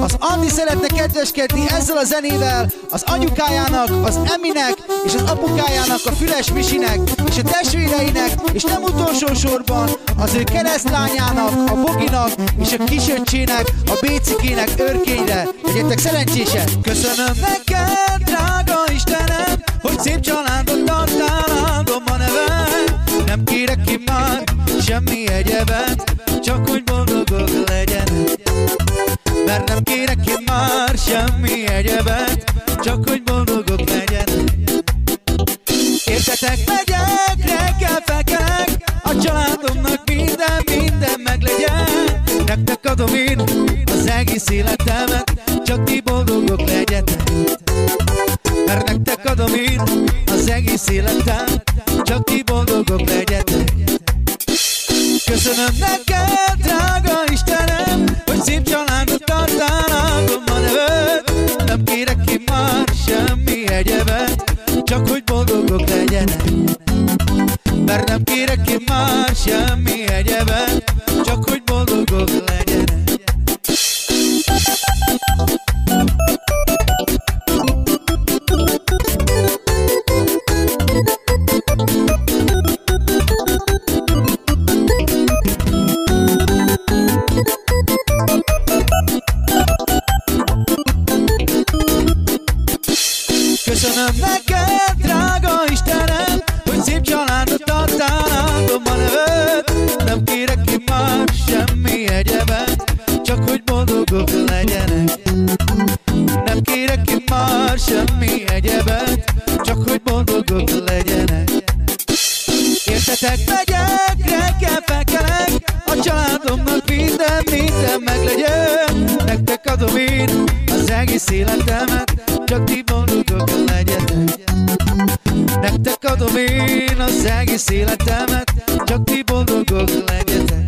Az Andi szeretne kedveskedni ezzel a zenével az anyukájának, az Eminek és az apukájának, a Füles Misinek és a testvéreinek, és nem utolsó sorban az ő keresztlányának, a Boginak és a kisöccsének, a Bécikének örkényre. Legyetek szerencsések! Köszönöm neked, drága Istenem, hogy szép családot tartál, áldom a neved. Nem kérek ki már semmi egyebet, Mert nem kérek ki már semmi egyebet Csak hogy boldogok legyenek Értetek, megyek, reggel felkelek A családomnak minden, minden meglegyen. Nektek adom én az egész életemet Csak ti boldogok legyetek. Mert nektek adom én az egész életem Csak ti boldogok legyetek. Köszönöm neked, semmi egyebet, csak hogy boldogok legyenek. Mert nem kérek ki már semmi egyebet, Köszönöm neked, drága Istenem, hogy szép családot adtál, áldom a neved. Nem kérek ki már semmi egyebet, csak hogy boldogok legyenek. Nem kérek ki már semmi egyebet, csak hogy boldogok legyenek. Értetek, megyek, reggel felkelek, a családomnak minden, minden meglegyen. Nektek adom én az egész életemet, csak ti boldogok legyetek. Nektek adom én az egész életemet, csak ti boldogok legyetek.